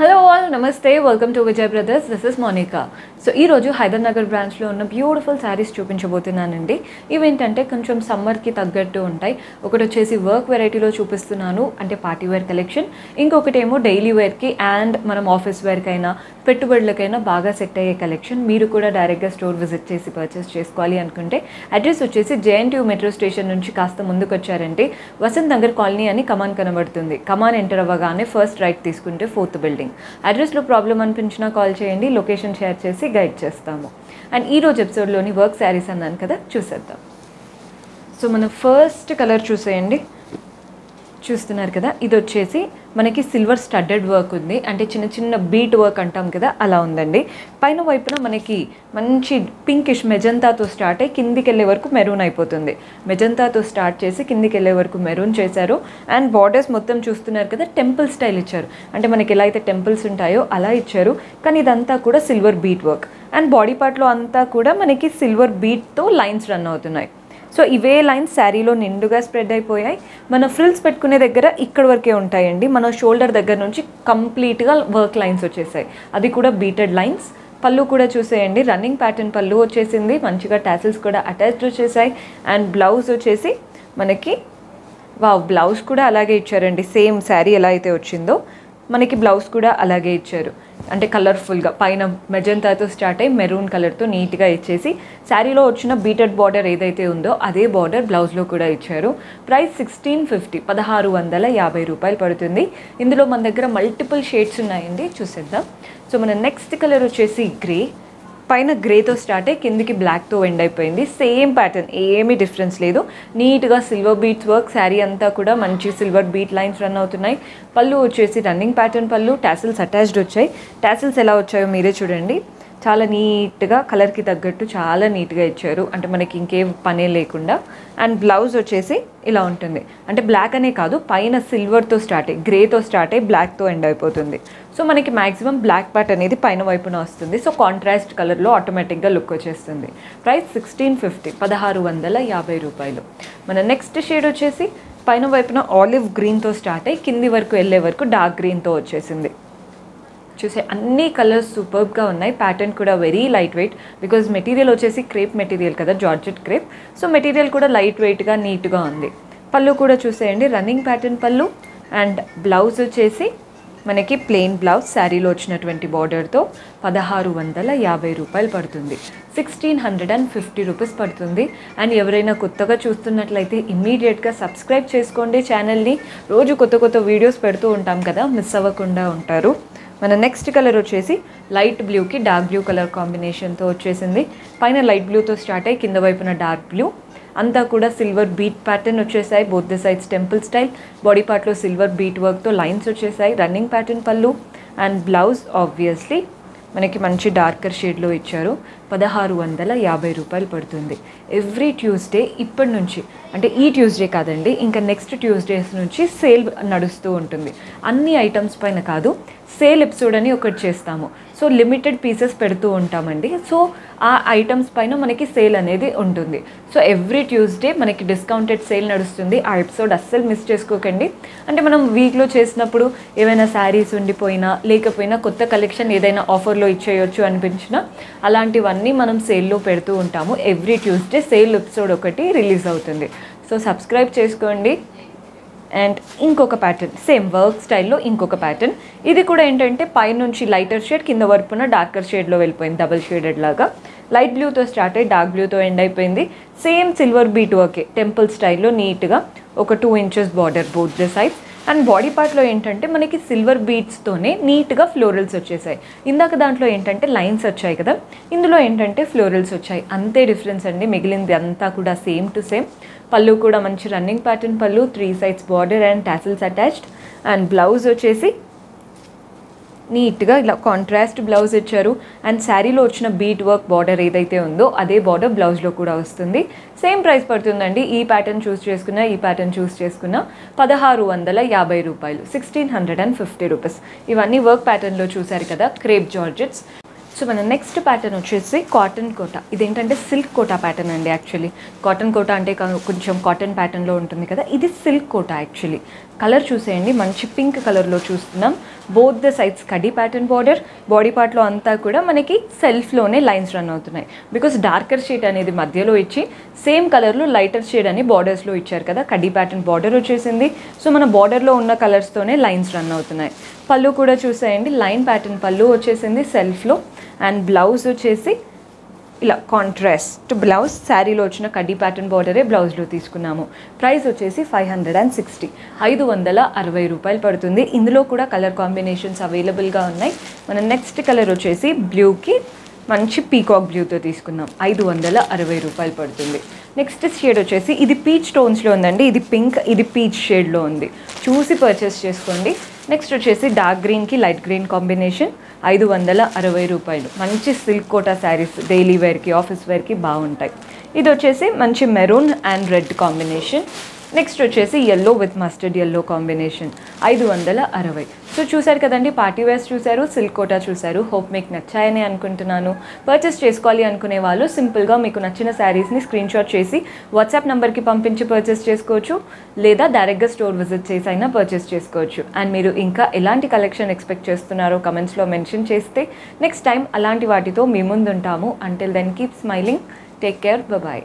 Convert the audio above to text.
Hello all నమస్తే welcome to Vijay brothers this is Monika so ఈరోజు హైదరాబాద్ బ్రాంచ్లో ఉన్న బ్యూటిఫుల్ శారీస్ చూపించబోతున్నానండి. ఇవేంటంటే కొంచెం సమ్మర్కి తగ్గట్టు ఉంటాయి. ఒకటి వచ్చేసి వర్క్ వెరైటీలో చూపిస్తున్నాను అంటే పార్టీ వేర్ కలెక్షన్ ఇంకొకటి ఏమో డైలీ వేర్కి అండ్ మనం ఆఫీస్ వేర్కైనా పెట్టుబడులకైనా బాగా సెట్ అయ్యే కలెక్షన్ మీరు కూడా డైరెక్ట్గా స్టోర్ విజిట్ చేసి పర్చేస్ చేసుకోవాలి అనుకుంటే అడ్రస్ వచ్చేసి జేఎన్టీయూ మెట్రో స్టేషన్ నుంచి కాస్త ముందుకు వచ్చారంటే వసంత్ నగర్ కాలనీ అని కమాన్ కనబడుతుంది. కమాన్ ఎంటర్ అవ్వగానే ఫస్ట్ రైట్ తీసుకుంటే ఫోర్త్ బిల్డింగ్ అడ్రస్లో ప్రాబ్లం అనిపించినా కాల్ చేయండి లొకేషన్ షేర్ చేసి గైడ్ చేస్తాము. అండ్ ఈ రోజు ఎపిసోడ్లోని వర్క్ శారీస్ అన్నాను కదా చూసేద్దాం. సో మన ఫస్ట్ కలర్ చూసేయండి. చూస్తున్నారు కదా ఇది వచ్చేసి మనకి సిల్వర్ స్టడ్డెడ్ వర్క్ ఉంది. అంటే చిన్న చిన్న బీట్ వర్క్ అంటాం కదా అలా ఉందండి. పైన వైపున మనకి మంచి పింకిష్ మెజంతాతో స్టార్ట్ అయ్యి కిందికి వెళ్ళే వరకు మెరూన్ అయిపోతుంది. మెజంతాతో స్టార్ట్ చేసి కిందికి వెళ్ళే వరకు మెరూన్ చేశారు. అండ్ బార్డర్స్ మొత్తం చూస్తున్నారు కదా టెంపుల్ స్టైల్ ఇచ్చారు. అంటే మనకి ఎలా అయితే టెంపుల్స్ ఉంటాయో అలా ఇచ్చారు. కానీ ఇదంతా కూడా silver beat work. And body పార్ట్లో అంతా కూడా మనకి సిల్వర్ బీట్తో లైన్స్ రన్ అవుతున్నాయి. సో ఇవే లైన్స్ శారీలో నిండుగా స్ప్రెడ్ అయిపోయాయి. మన ఫ్రిల్స్ పెట్టుకునే దగ్గర ఇక్కడ వరకే ఉంటాయండి. మన షోల్డర్ దగ్గర నుంచి కంప్లీట్గా వర్క్ లైన్స్ వచ్చేసాయి. అది కూడా బీటెడ్ లైన్స్. పళ్ళు కూడా చూసేయండి. రన్నింగ్ ప్యాటర్న్ పళ్ళు వచ్చేసింది. మంచిగా టాసిల్స్ కూడా అటాచ్డ్ వచ్చేసాయి. అండ్ బ్లౌజ్ వచ్చేసి మనకి వా బ్లౌజ్ కూడా అలాగే ఇచ్చారండి. సేమ్ శారీ ఎలా అయితే వచ్చిందో. మనకి బ్లౌజ్ కూడా అలాగే ఇచ్చారు. అంటే కలర్ఫుల్గా పైన మెజంతాతో స్టార్ట్ అయ్యి మెరూన్ కలర్తో నీట్గా ఇచ్చేసి శారీలో వచ్చిన బీటెడ్ బార్డర్ ఏదైతే ఉందో అదే బార్డర్ బ్లౌజ్లో కూడా ఇచ్చారు. ప్రైస్ సిక్స్టీన్ ఫిఫ్టీ పదహారు వందల యాభై రూపాయలు పడుతుంది. ఇందులో మన దగ్గర మల్టిపుల్ షేడ్స్ ఉన్నాయండి చూసేద్దాం. సో మన నెక్స్ట్ కలర్ వచ్చేసి గ్రే పైన గ్రేతో స్టార్ట్ అయ్యి కిందికి బ్లాక్తో ఎండ్ అయిపోయింది. సేమ్ ప్యాటర్న్ ఏమీ డిఫరెన్స్ లేదు. నీట్గా సిల్వర్ బీట్స్ వర్క్ శారీ అంతా కూడా మంచి సిల్వర్ బీట్ లైన్స్ రన్ అవుతున్నాయి. పళ్ళు వచ్చేసి రన్నింగ్ ప్యాటర్న్ పళ్ళు టాసిల్స్ అటాచ్డ్ వచ్చాయి. టాసిల్స్ ఎలా వచ్చాయో మీరే చూడండి. చాలా నీట్గా కలర్కి తగ్గట్టు చాలా నీట్గా ఇచ్చారు. అంటే మనకి ఇంకేం పనే లేకుండా. అండ్ బ్లౌజ్ వచ్చేసి ఇలా ఉంటుంది. అంటే బ్లాక్ అనే కాదు పైన సిల్వర్తో స్టార్ట్ అయ్యి గ్రేతో స్టార్ట్ అయ్యి బ్లాక్తో ఎండ్ అయిపోతుంది. సో మనకి మ్యాక్సిమం బ్లాక్ పార్ట్ అనేది పైన వైపున వస్తుంది. సో కాంట్రాస్ట్ కలర్లో ఆటోమేటిక్గా లుక్ వచ్చేస్తుంది. ప్రైస్ సిక్స్టీన్ ఫిఫ్టీ పదహారు వందల యాభై రూపాయలు. మన నెక్స్ట్ షేడ్ వచ్చేసి పైన వైపున ఆలివ్ గ్రీన్తో స్టార్ట్ అయ్యి కింది వరకు వెళ్ళే వరకు డార్క్ గ్రీన్తో వచ్చేసింది. చూసే అన్ని కలర్స్ సూపర్గా ఉన్నాయి. ప్యాటర్న్ కూడా very light weight because material వచ్చేసి క్రేప్ మెటీరియల్ కదా జార్జెట్ క్రేప్ సో మెటీరియల్ కూడా లైట్ వెయిట్గా నీట్గా ఉంది. పళ్ళు కూడా చూసేయండి. రన్నింగ్ ప్యాటర్న్ పళ్ళు అండ్ బ్లౌజ్ వచ్చేసి మనకి ప్లెయిన్ బ్లౌజ్ శారీలో వచ్చినటువంటి బార్డర్తో పదహారు వందల యాభై రూపాయలు పడుతుంది. Sixteen hundred and fifty rupees పడుతుంది. అండ్ ఎవరైనా కొత్తగా చూస్తున్నట్లయితే ఇమ్మీడియట్గా సబ్స్క్రైబ్ చేసుకోండి ఛానల్ని. రోజు కొత్త కొత్త వీడియోస్ పెడుతూ ఉంటాం కదా మిస్ అవ్వకుండా ఉంటారు. మన నెక్స్ట్ కలర్ వచ్చేసి లైట్ బ్లూకి డార్క్ బ్లూ కలర్ కాంబినేషన్తో వచ్చేసింది. పైన లైట్ బ్లూతో స్టార్ట్ అయ్యి కింద వైపున డార్క్ బ్లూ. అంతా కూడా సిల్వర్ బీట్ ప్యాటర్న్ వచ్చేసాయి both the sides temple style body పార్ట్లో సిల్వర్ బీట్ వర్క్తో లైన్స్ వచ్చేసాయి రన్నింగ్ ప్యాటర్న్ పళ్ళు. అండ్ బ్లౌజ్ ఆబ్వియస్లీ మనకి మంచి డార్కర్ షేడ్లో ఇచ్చారు. పదహారు వందల యాభై రూపాయలు పడుతుంది. ఎవ్రీ ట్యూస్డే ఇప్పటి నుంచి అంటే ఈ ట్యూస్డే కాదండి ఇంకా నెక్స్ట్ ట్యూస్డేస్ నుంచి సేల్ నడుస్తూ ఉంటుంది. అన్ని ఐటమ్స్ పైన కాదు సేల్ ఎపిసోడ్ అని ఒకటి చేస్తాము. సో లిమిటెడ్ పీసెస్ పెడుతూ ఉంటామండి. సో ఆ ఐటమ్స్ పైన మనకి సేల్ అనేది ఉంటుంది. సో ఎవ్రీ ట్యూస్డే మనకి డిస్కౌంటెడ్ సేల్ నడుస్తుంది. ఆ ఎపిసోడ్ అస్సలు మిస్ చేసుకోకండి. అంటే మనం వీక్లో చేసినప్పుడు ఏమైనా శారీస్ ఉండిపోయినా లేకపోయినా కొత్త కలెక్షన్ ఏదైనా ఆఫర్లో ఇచ్చేయొచ్చు అనిపించినా అలాంటివన్నీ మనం సేల్లో పెడుతూ ఉంటాము. ఎవ్రీ ట్యూస్డే సేల్ ఎపిసోడ్ ఒకటి రిలీజ్ అవుతుంది. సో సబ్స్క్రైబ్ చేసుకోండి. అండ్ ఇంకొక ప్యాటర్న్ సేమ్ వర్క్ స్టైల్లో ఇంకొక ప్యాటర్న్ ఇది కూడా ఏంటంటే పైనుంచి లైటర్ షేడ్ కింద వరపున డార్కర్ షేడ్లో వెళ్ళిపోయింది డబల్ షేడెడ్ లాగా. లైట్ బ్లూతో స్టార్ట్ అయ్యి డార్క్ బ్లూతో ఎండ్ అయిపోయింది. సేమ్ సిల్వర్ బీట్ వర్కే టెంపుల్ స్టైల్లో నీట్గా ఒక two inches border both the sides and body పార్ట్లో ఏంటంటే మనకి సిల్వర్ బీట్స్తోనే నీట్గా ఫ్లోరల్స్ వచ్చేసాయి. ఇందాక దాంట్లో ఏంటంటే లైన్స్ వచ్చాయి కదా ఇందులో ఏంటంటే ఫ్లోరల్స్ వచ్చాయి. అంతే డిఫరెన్స్ అండి మిగిలింది అంతా కూడా సేమ్ టు సేమ్ పళ్ళు కూడా మంచి రన్నింగ్ ప్యాటర్న్ పళ్ళు three sides border and tassels attached and blouse వచ్చేసి నీట్గా ఇలా కాంట్రాస్ట్ బ్లౌజ్ ఇచ్చారు. అండ్ శారీలో వచ్చిన బీట్ వర్క్ బార్డర్ ఏదైతే ఉందో అదే బార్డర్ బ్లౌజ్లో కూడా వస్తుంది. సేమ్ ప్రైస్ పడుతుందండి. ఈ ప్యాటర్న్ చూస్ చేసుకున్న ఈ ప్యాటర్న్ చూస్ చేసుకున్న పదహారు వందల యాభై రూపాయలు sixteen hundred and fifty rupees ఇవన్నీ వర్క్ ప్యాటర్న్లో చూసారు కదా క్రేప్ జార్జెట్స్ సో మన నెక్స్ట్ ప్యాటర్న్ వచ్చేసి కాటన్ కోట ఇదేంటంటే సిల్క్ కోటా ప్యాటర్న్ అండి యాక్చువల్లీ కాటన్ కోట అంటే కొంచెం కాటన్ ప్యాటర్న్లో ఉంటుంది కదా ఇది సిల్క్ కోట యాక్చువల్లీ కలర్ చూసేయండి. మంచి పింక్ కలర్లో చూస్తున్నాం. బోత్ ద సైడ్స్ కడీ ప్యాటర్న్ బార్డర్ బాడీ పార్ట్లో అంతా కూడా మనకి సెల్ఫ్లోనే లైన్స్ రన్ అవుతున్నాయి. బికాస్ డార్కర్ షేడ్ అనేది మధ్యలో ఇచ్చి సేమ్ కలర్లో లైటర్ షేడ్ అని బార్డర్స్లో ఇచ్చారు కదా కడ్డీ ప్యాటర్న్ బార్డర్ వచ్చేసింది. సో మన బార్డర్లో ఉన్న కలర్స్తోనే లైన్స్ రన్ అవుతున్నాయి. పళ్ళు కూడా చూసేయండి లైన్ ప్యాటర్న్ పళ్ళు వచ్చేసింది సెల్ఫ్లో అండ్ బ్లౌజ్ వచ్చేసి ఇలా కాంట్రాస్ట్ బ్లౌజ్ శారీలో వచ్చిన కడ్డీ ప్యాటర్న్ బార్డరే బ్లౌజ్లో తీసుకున్నాము. ప్రైస్ వచ్చేసి ఫైవ్ హండ్రెడ్ అండ్ సిక్స్టీ ఐదు వందల అరవై రూపాయలు పడుతుంది. ఇందులో కూడా కలర్ కాంబినేషన్స్ అవైలబుల్గా ఉన్నాయి. మన నెక్స్ట్ కలర్ వచ్చేసి బ్లూకి మంచి పీకాక్ బ్లూతో తీసుకున్నాం. ఐదు వందల అరవై రూపాయలు పడుతుంది. నెక్స్ట్ షేడ్ వచ్చేసి ఇది పీచ్ టోన్స్లో ఉందండి. ఇది పింక్ ఇది పీచ్ షేడ్లో ఉంది. చూసి పర్చేస్ చేసుకోండి. నెక్స్ట్ వచ్చేసి డార్క్ గ్రీన్కి లైట్ గ్రీన్ కాంబినేషన్ ఐదు వందల అరవై రూపాయలు. మంచి సిల్క్ కోటా శారీస్ డైలీ వేర్కి ఆఫీస్ వేర్కి బాగుంటాయి. ఇది వచ్చేసి మంచి maroon and red combination next వచ్చేసి yellow with mustard yellow combination ఐదు వందల అరవై. సో చూశారు కదండి పార్టీ వేర్స్ చూశారు సిల్క్ కోటా చూశారు. హోప్ మీకు నచ్చాయని అనుకుంటున్నాను. పర్చేస్ చేసుకోవాలి అనుకునే వాళ్ళు సింపుల్గా మీకు నచ్చిన శారీస్ని స్క్రీన్ షాట్ చేసి వాట్సాప్ నెంబర్కి పంపించి పర్చేస్ చేసుకోవచ్చు. లేదా డైరెక్ట్గా స్టోర్ విజిట్ చేసి అయినా పర్చేస్ చేసుకోవచ్చు. అండ్ మీరు ఇంకా ఎలాంటి కలెక్షన్ ఎక్స్పెక్ట్ చేస్తున్నారో కమెంట్స్లో మెన్షన్ చేస్తే నెక్స్ట్ టైం అలాంటి వాటితో మీ ముందు ఉంటాము until then keep smiling take care bye